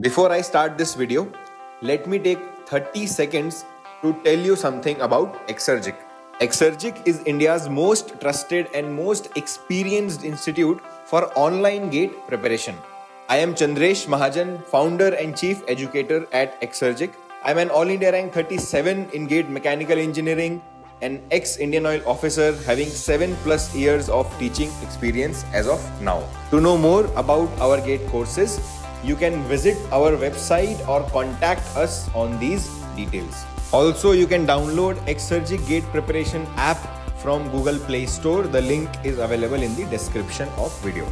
Before I start this video, let me take 30 seconds to tell you something about Exergic. Exergic is India's most trusted and most experienced institute for online GATE preparation. I am Chandresh Mahajan, founder and chief educator at Exergic. I'm an All India rank 37 in GATE Mechanical Engineering, an ex Indian Oil officer having 7 plus years of teaching experience as of now. To know more about our GATE courses, you can visit our website or contact us on these details. Also, you can download Exergic Gate Preparation app from Google Play Store. The link is available in the description of video.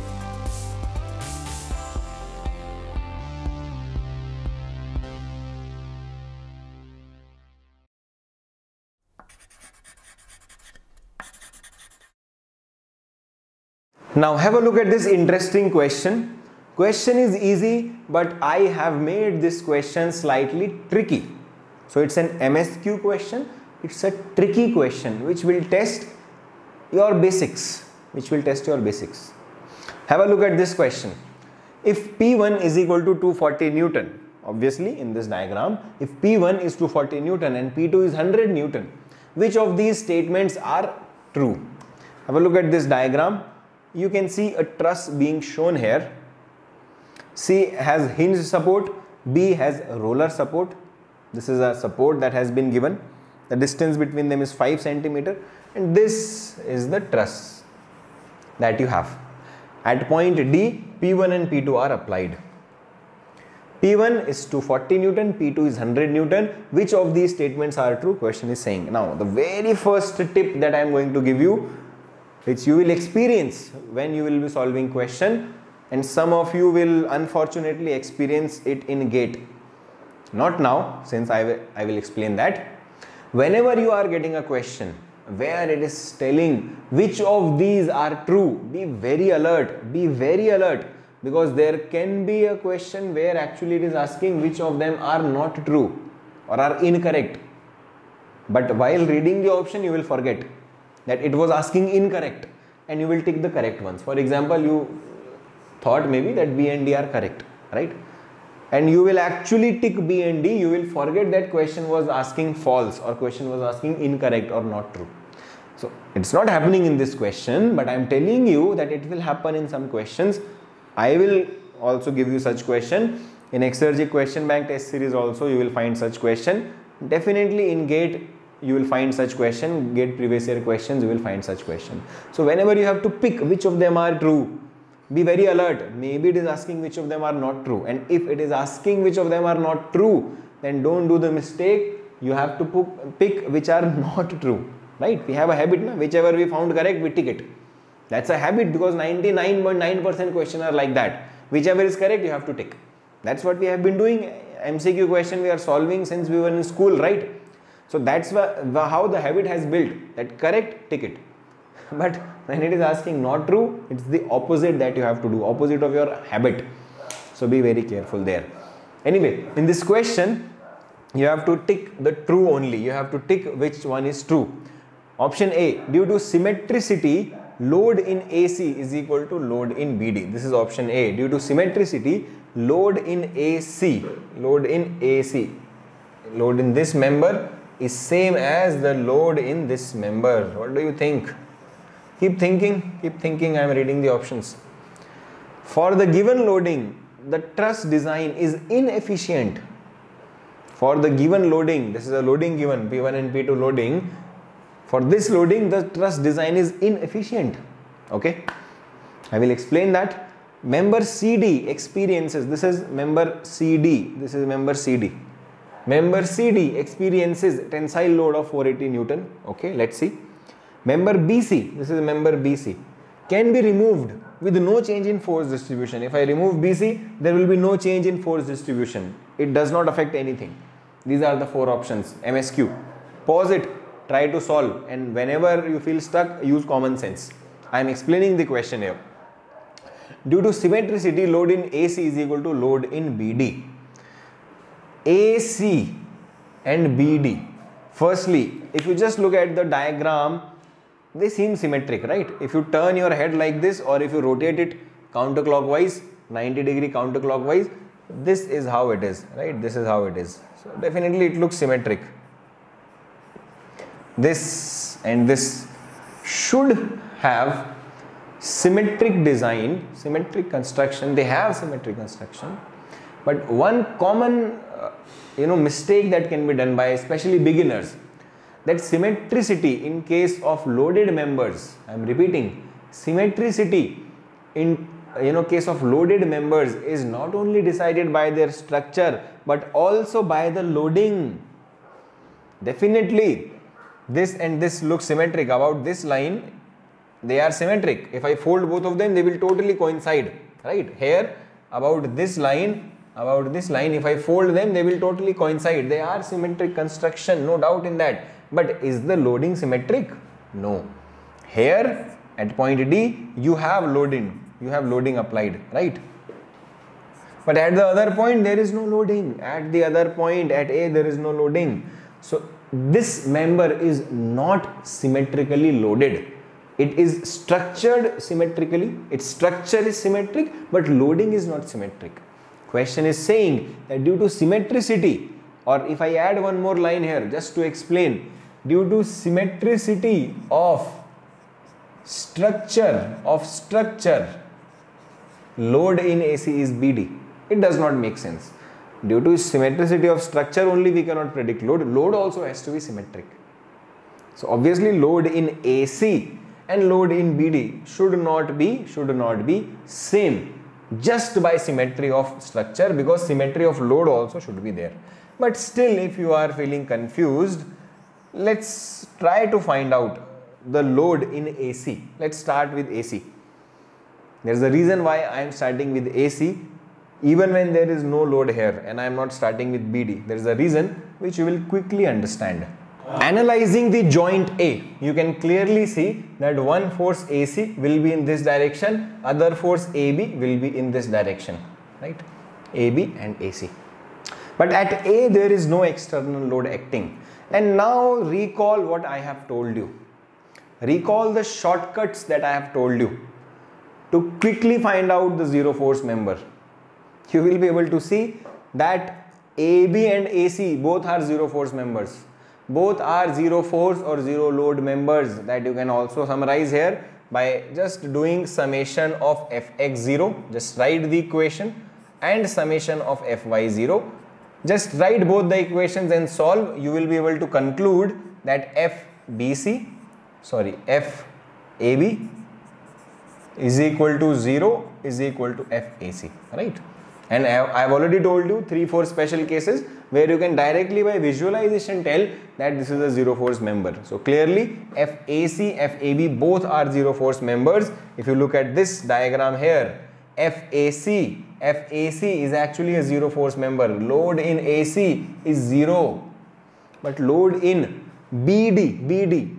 Now have a look at this interesting question. Question is easy, but I have made this question slightly tricky. So it's an MSQ question. It's a tricky question which will test your basics, which will test your basics. Have a look at this question. If P1 is equal to 240 Newton, obviously in this diagram, if P1 is 240 Newton and P2 is 100 Newton, which of these statements are true? Have a look at this diagram. You can see a truss being shown here. C has hinge support, B has roller support, this is a support that has been given the distance between them is 5 centimeter and this is the truss that you have at point D P1 and P2 are applied P1 is 240 Newton, P2 is 100 Newton. Which of these statements are true? Question is saying. Now, the very first tip that I am going to give you, which you will experience when you will be solving question and some of you will unfortunately experience it in gate not now, since I will, I will explain that. Whenever you are getting a question where it is telling which of these are true, be very alert, be very alert because there can be a question where actually it is asking which of them are not true or are incorrect. But while reading the option, you will forget that it was asking incorrect and you will take the correct ones. For example, you thought maybe that B and D are correct, right? and you will actually tick B and D, you will forget that question was asking false or question was asking incorrect or not true. So it's not happening in this question, but I'm telling you that it will happen in some questions. I will also give you such question. In Exergic question bank test series also you will find such question. Definitely in GATE you will find such question, GATE previous year questions you will find such question. So whenever you have to pick which of them are true, be very alert. Maybe it is asking which of them are not true. And if it is asking which of them are not true then don't do the mistake. You have to pick which are not true right? We have a habit na? whichever we found correct we tick it. That's a habit because 99.9% question are like that. Whichever is correct you have to tick. That's what we have been doing. Mcq question we are solving since we were in school right? So that's how the habit has built. That correct tick it but when it is asking not true it's the opposite that you have to do opposite of your habit. So be very careful there. Anyway in this question you have to tick the true only. You have to tick which one is true. Option a due to symmetricity load in AC is equal to load in BD this is option A. Due to symmetricity load in AC load in AC load in this member is same as the load in this member. What do you think Keep thinking, keep thinking. I am reading the options. For the given loading, the truss design is inefficient. For the given loading, this is a loading given P1 and P2 loading. For this loading, the truss design is inefficient. Okay, I will explain that. Member CD experiences, this is member CD, this is member CD. Member CD experiences tensile load of 480 Newton. Okay, let's see Member BC, this is member BC, can be removed with no change in force distribution. If I remove BC, there will be no change in force distribution. It does not affect anything. These are the four options. MSQ. Pause it, try to solve and whenever you feel stuck, use common sense. I am explaining the question here. Due to symmetricity, load in AC is equal to load in BD. AC and BD. Firstly, if you just look at the diagram, they seem symmetric, right? If you turn your head like this or if you rotate it counterclockwise, 90 degree counterclockwise, this is how it is right? This is how it is. So definitely it looks symmetric. This and this should have symmetric design symmetric construction. They have symmetric construction. But one common uh, you know mistake that can be done by especially beginners that symmetricity in case of loaded members i am repeating symmetricity in you know case of loaded members is not only decided by their structure but also by the loading. Definitely this and this look symmetric. About this line they are symmetric. If i fold both of them they will totally coincide right? Here about this line about this line if i fold them they will totally coincide. They are symmetric construction no doubt in that but is the loading symmetric? No. Here at point d you have loading you have loading applied right? But at the other point there is no loading. At the other point at a there is no loading. So this member is not symmetrically loaded. It is structured symmetrically. Its structure is symmetric but loading is not symmetric. Question is saying that due to symmetricity or if i add one more line here just to explain due to symmetricity of structure of structure load in ac is bd it does not make sense. Due to symmetricity of structure only we cannot predict load. Load also has to be symmetric. So obviously load in ac and load in bd should not be should not be same just by symmetry of structure because symmetry of load also should be there. But still if you are feeling confused let's try to find out the load in AC let's start with AC there's a reason why I am starting with AC even when there is no load here and I am not starting with BD. There is a reason which you will quickly understand. Analyzing the joint A, you can clearly see that one force AC will be in this direction, other force AB will be in this direction, right? AB and AC. But at A there is no external load acting. And now recall what I have told you. Recall the shortcuts that I have told you to quickly find out the zero force member you will be able to see that AB and AC both are zero force members. Both are zero force or zero load members that you can also summarize here by just doing summation of fx0 just write the equation and summation of fy0 just write both the equations and solve you will be able to conclude that fbc sorry fab is equal to 0 is equal to fac right and I have already told you 3-4 special cases where you can directly by visualization tell that this is a zero force member. So clearly FAC, FAB both are zero force members. If you look at this diagram here, FAC, FAC is actually a zero force member. Load in AC is zero. But load in BD, BD,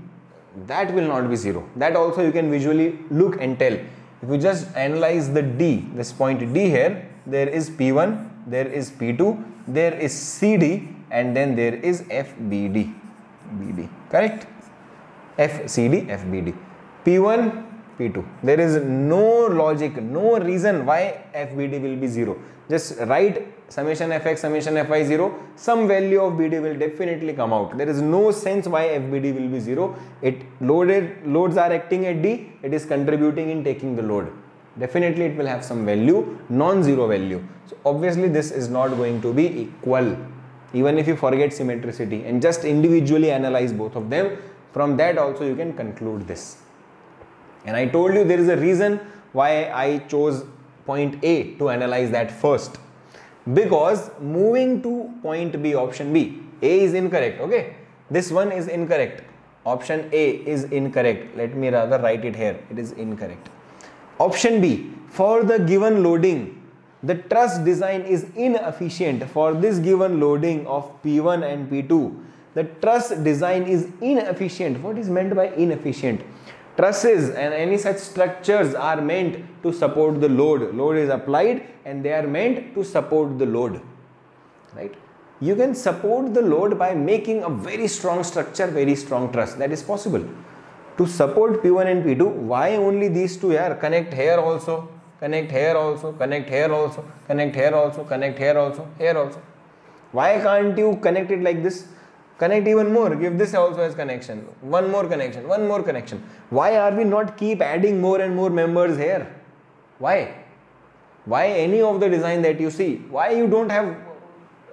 that will not be zero. That also you can visually look and tell. If you just analyze the D, this point D here, there is P1, there is P2, there is CD and then there is FBD. BD, correct? FCD, FBD. P1, P2. There is no logic, no reason why FBD will be 0. Just write summation fx, summation fy 0, some value of BD will definitely come out. There is no sense why FBD will be 0. It loaded loads are acting at D, it is contributing in taking the load definitely it will have some value non-zero value so obviously this is not going to be equal even if you forget symmetricity and just individually analyze both of them from that also you can conclude this and I told you there is a reason why I chose point A to analyze that first because moving to point B option B A is incorrect okay this one is incorrect option A is incorrect let me rather write it here it is incorrect Option B, for the given loading, the truss design is inefficient for this given loading of P1 and P2. The truss design is inefficient. What is meant by inefficient? Trusses and any such structures are meant to support the load. Load is applied and they are meant to support the load. Right? You can support the load by making a very strong structure, very strong truss. That is possible to support P1 and P2 why only these two here connect here also connect here also, connect here also, connect here also, connect here also, here also. Why can't you connect it like this? Connect even more, give this also as connection. One more connection, one more connection. Why are we not keep adding more and more members here? Why? Why any of the design that you see? Why you don't have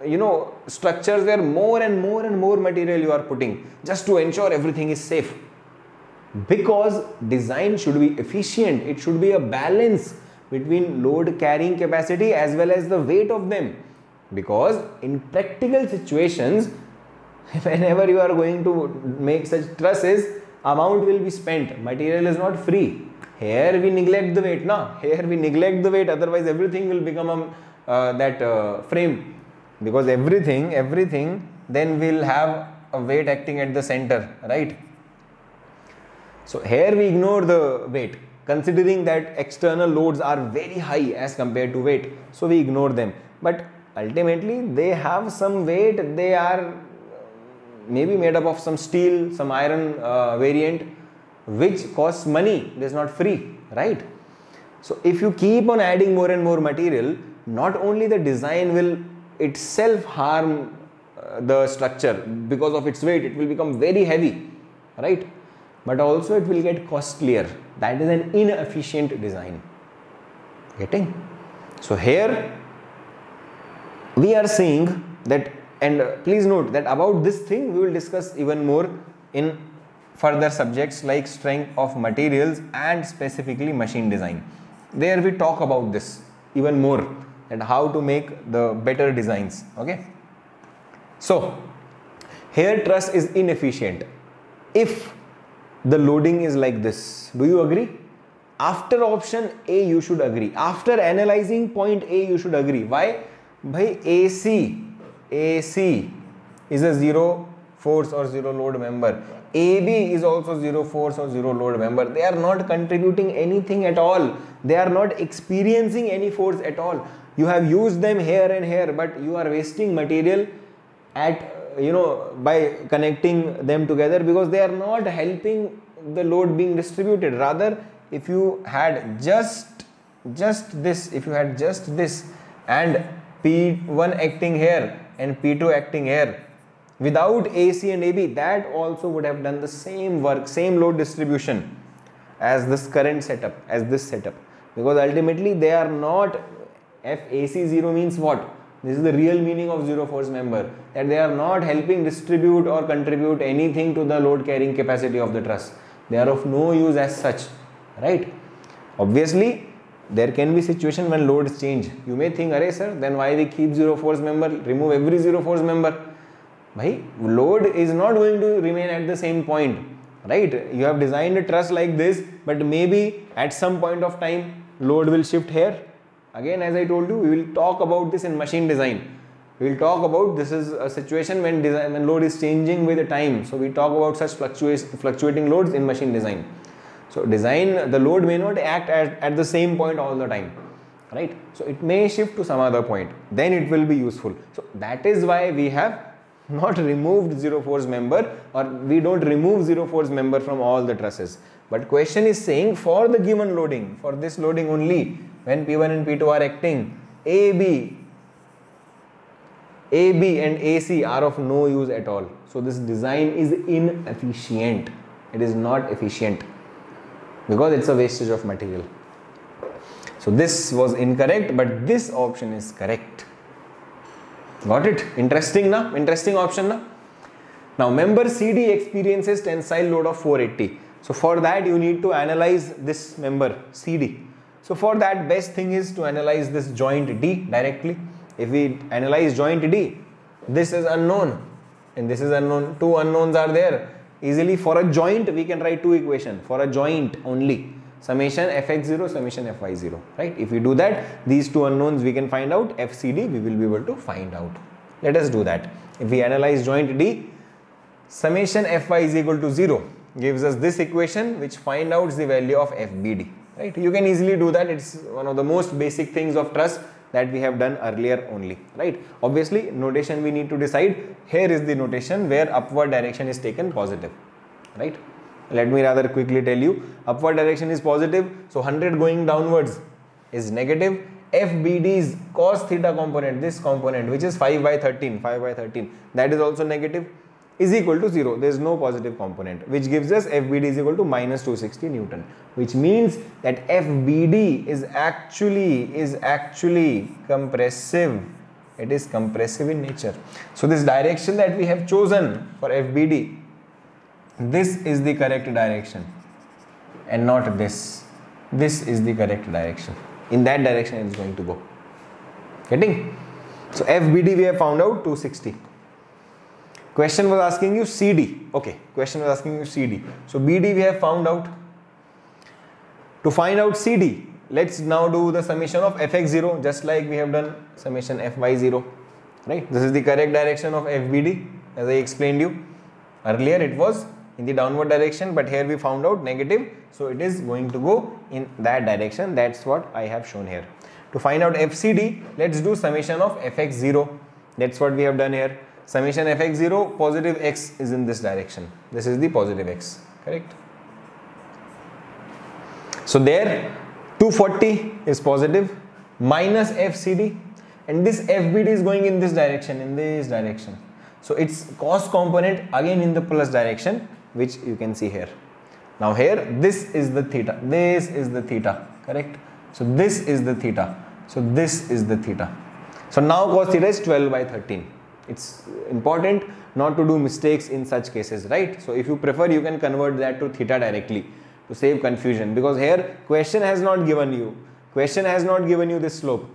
you know structures where more and more and more material you are putting just to ensure everything is safe? Because design should be efficient, it should be a balance between load carrying capacity as well as the weight of them because in practical situations whenever you are going to make such trusses amount will be spent. Material is not free. Here we neglect the weight now here we neglect the weight otherwise everything will become a, uh, that uh, frame. Because everything everything then will have a weight acting at the center right? So here we ignore the weight considering that external loads are very high as compared to weight. So we ignore them. But ultimately they have some weight they are maybe made up of some steel some iron uh, variant which costs money it is not free right? So if you keep on adding more and more material not only the design will itself harm uh, the structure because of its weight it will become very heavy right? But also it will get costlier. That is an inefficient design. Getting? So here we are seeing that and uh, please note that about this thing we will discuss even more in further subjects like strength of materials and specifically machine design there we talk about this even more and how to make the better designs okay so here truss is inefficient if the loading is like this. Do you agree? After option A, you should agree. After analyzing point A, you should agree. Why? By AC, AC is a zero force or zero load member. AB is also zero force or zero load member. They are not contributing anything at all. They are not experiencing any force at all. You have used them here and here, but you are wasting material at you know by connecting them together because they are not helping the load being distributed rather if you had just just this if you had just this and p1 acting here and p2 acting here without ac and ab that also would have done the same work same load distribution as this current setup as this setup because ultimately they are not fac0 means what this is the real meaning of zero force member that they are not helping distribute or contribute anything to the load carrying capacity of the truss. They are of no use as such, right? Obviously, there can be situation when loads change. You may think, Array sir, then why we keep zero force member, remove every zero force member? Bhai, load is not going to remain at the same point, right? You have designed a truss like this, but maybe at some point of time, load will shift here Again, as I told you, we will talk about this in machine design. We will talk about this is a situation when design when load is changing with the time. So we talk about such fluctuating loads in machine design. So design the load may not act at, at the same point all the time right so it may shift to some other point then it will be useful so that is why we have not removed zero force member or we don't remove zero force member from all the trusses but question is saying for the given loading for this loading only when P1 and P2 are acting, AB, AB and AC are of no use at all. So this design is inefficient. It is not efficient because it's a wastage of material. So this was incorrect, but this option is correct. Got it? Interesting na? Interesting option na? Now member CD experiences tensile load of 480. So for that you need to analyze this member CD. So for that best thing is to analyze this joint D directly. If we analyze joint D, this is unknown and this is unknown. Two unknowns are there. Easily. For a joint we can write two equation for a joint only. Summation fx0 summation fy0 right? If we do that these two unknowns we can find out. Fcd we will be able to find out. Let us do that. If we analyze joint d summation fy is equal to 0 gives us this equation which find out the value of fbd right? You can easily do that. It's one of the most basic things of truss that we have done earlier only right? Obviously notation we need to decide. Here is the notation where upward direction is taken positive right? Let me rather quickly tell you upward direction is positive so 100 going downwards is negative. FBD's cos theta component, this component which is 5 by 13, 5 by 13, that is also negative is equal to 0. There is no positive component which gives us FBD is equal to minus 260 Newton which means that FBD is actually is actually compressive. It is compressive in nature. So this direction that we have chosen for FBD, this is the correct direction and not this. This is the correct direction in that direction it is going to go getting so fbd we have found out 260 question was asking you cd okay question was asking you cd so bd we have found out. To find out cd let's now do the summation of fx0 just like we have done summation fy0 right? This is the correct direction of fbd as i explained you. Earlier it was in the downward direction but here we found out negative. So it is going to go in that direction. That's what I have shown here. To find out FCD let's do summation of fx0 that's what we have done here summation fx0 positive x is in this direction this is the positive x correct so there 240 is positive minus fcd and this fbd is going in this direction in this direction so its cos component again in the plus direction which you can see here. Now here this is the theta, this is the theta, correct? So this is the theta, so this is the theta. So now cos theta is 12 by 13. It's important not to do mistakes in such cases, right? So if you prefer you can convert that to theta directly to save confusion because here question has not given you, question has not given you this slope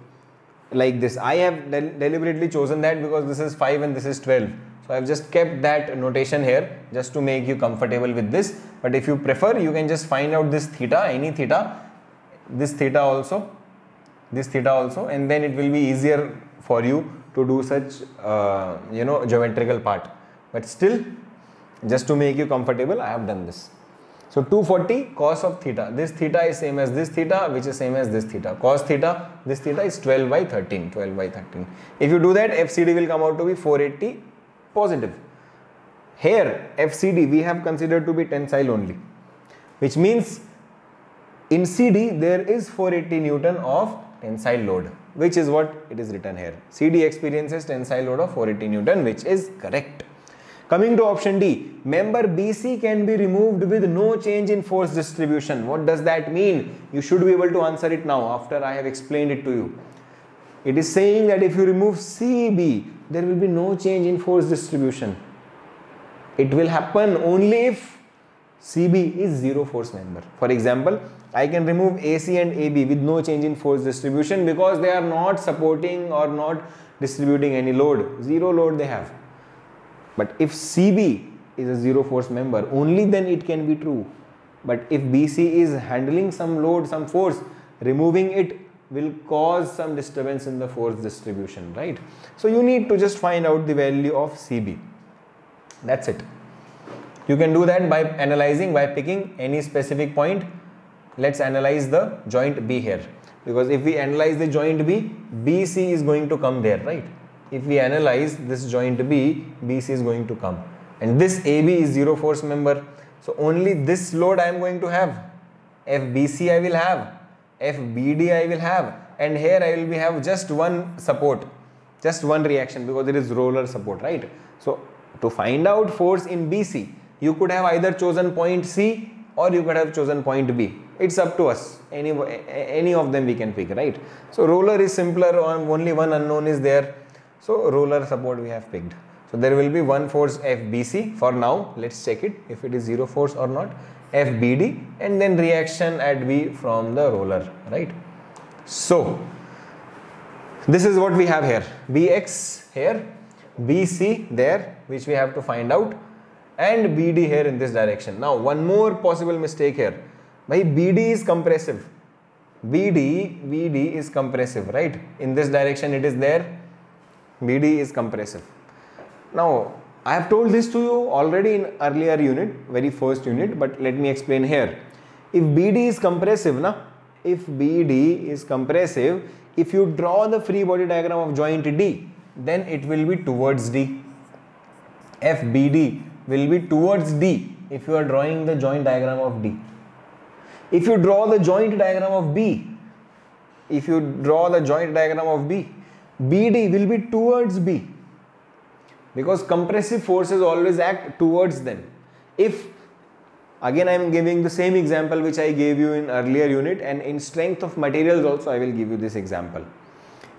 like this. I have del deliberately chosen that because this is 5 and this is 12 so I've just kept that notation here just to make you comfortable with this. But if you prefer, you can just find out this theta, any theta, this theta also, this theta also, and then it will be easier for you to do such, uh, you know, geometrical part. But still, just to make you comfortable, I have done this. So 240 cos of theta. This theta is same as this theta, which is same as this theta. Cos theta, this theta is 12 by 13. 12 by 13. If you do that, FCD will come out to be 480 positive. Here FCD we have considered to be tensile only which means in CD there is 480 Newton of tensile load which is what it is written here. CD experiences tensile load of 480 Newton which is correct. Coming to option D, member BC can be removed with no change in force distribution. What does that mean? You should be able to answer it now after I have explained it to you. It is saying that if you remove CB, there will be no change in force distribution. It will happen only if CB is zero force member. For example, I can remove AC and AB with no change in force distribution because they are not supporting or not distributing any load. Zero load they have. But if CB is a zero force member, only then it can be true. But if BC is handling some load, some force, removing it will cause some disturbance in the force distribution, right? So you need to just find out the value of CB. That's it. You can do that by analyzing, by picking any specific point. Let's analyze the joint B here. Because if we analyze the joint B, BC is going to come there, right? If we analyze this joint B, BC is going to come. And this AB is zero force member. So only this load I am going to have. FBC I will have FBD I will have and here I will be have just one support just one reaction because it is roller support right so to find out force in BC you could have either chosen point C or you could have chosen point B. It's up to us. Any any of them we can pick right? So roller is simpler only one unknown is there. So roller support we have picked. So there will be one force FBC for now. Let's check it if it is zero force or not. FBD and then reaction at B from the roller, right? So, this is what we have here. BX here, BC there, which we have to find out and BD here in this direction. Now, one more possible mistake here. My BD is compressive. BD, BD is compressive, right? In this direction it is there. BD is compressive. Now, I have told this to you already in earlier unit, very first unit, but let me explain here. If BD is compressive, na, if BD is compressive, if you draw the free body diagram of joint D, then it will be towards D. FBD will be towards D if you are drawing the joint diagram of D. If you draw the joint diagram of B, if you draw the joint diagram of B, BD will be towards B because compressive forces always act towards them. If again I am giving the same example which I gave you in earlier unit and in strength of materials also I will give you this example.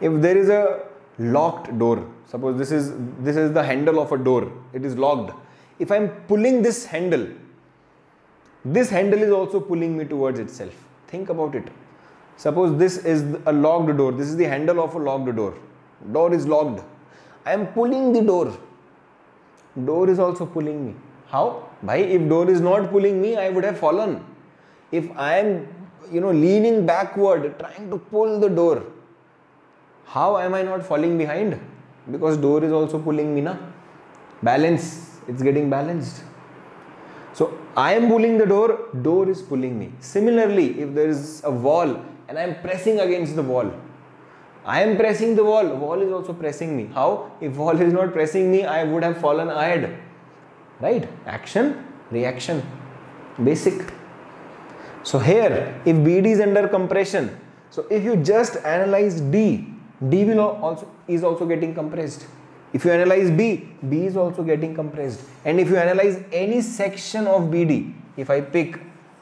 If there is a locked door, suppose this is this is the handle of a door, it is locked. If I am pulling this handle, this handle is also pulling me towards itself. Think about it. Suppose this is a locked door, this is the handle of a locked door. Door is locked I am pulling the door. Door is also pulling me. How? Why? If door is not pulling me, I would have fallen. If I am, you know, leaning backward, trying to pull the door, how am I not falling behind? Because door is also pulling me, na? Balance. It's getting balanced. So I am pulling the door, door is pulling me. Similarly, if there is a wall and I am pressing against the wall, I am pressing the wall, wall is also pressing me. How? If wall is not pressing me, I would have fallen ahead. Right? Action, reaction. Basic. So here, if BD is under compression, so if you just analyze D, D will also is also getting compressed. If you analyze B, B is also getting compressed. And if you analyze any section of BD, if I pick,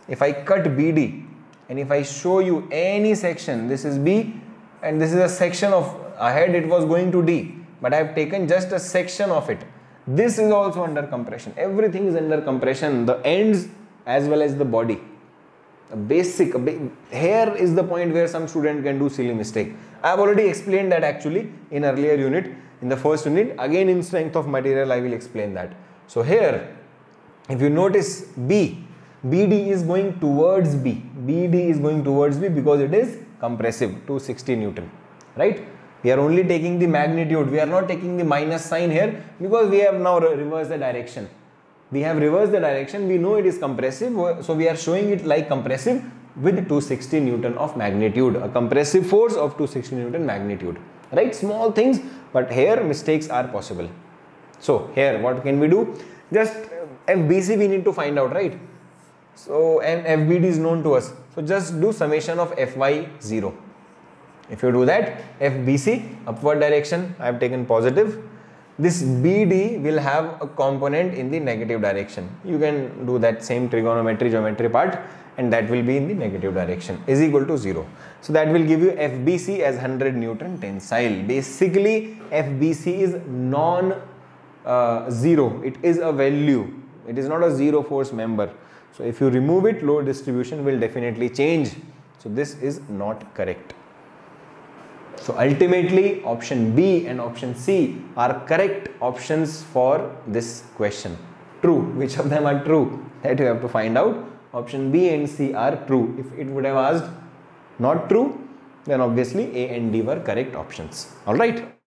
if I cut BD, and if I show you any section, this is B, and this is a section of ahead it was going to D but I have taken just a section of it. This is also under compression. Everything is under compression, the ends as well as the body. A basic, a here is the point where some student can do silly mistake. I have already explained that actually in earlier unit, in the first unit. Again in strength of material, I will explain that. So here, if you notice B, BD is going towards B. BD is going towards B because it is compressive 260 Newton, right? We are only taking the magnitude. We are not taking the minus sign here because we have now reversed the direction. We have reversed the direction. We know it is compressive. So we are showing it like compressive with 260 Newton of magnitude. A compressive force of 260 Newton magnitude. Right? Small things, but here mistakes are possible. So here what can we do? Just uh, FBC we need to find out, right? So and FBD is known to us. So just do summation of Fy 0. If you do that, FBC upward direction I have taken positive. This BD will have a component in the negative direction. You can do that same trigonometry geometry part and that will be in the negative direction is equal to 0. So that will give you FBC as 100 Newton tensile. Basically FBC is non uh, zero. It is a value. It is not a zero force member. So if you remove it, load distribution will definitely change. So this is not correct. So ultimately option B and option C are correct options for this question. True. Which of them are true? That you have to find out. Option B and C are true. If it would have asked not true, then obviously A and D were correct options. Alright.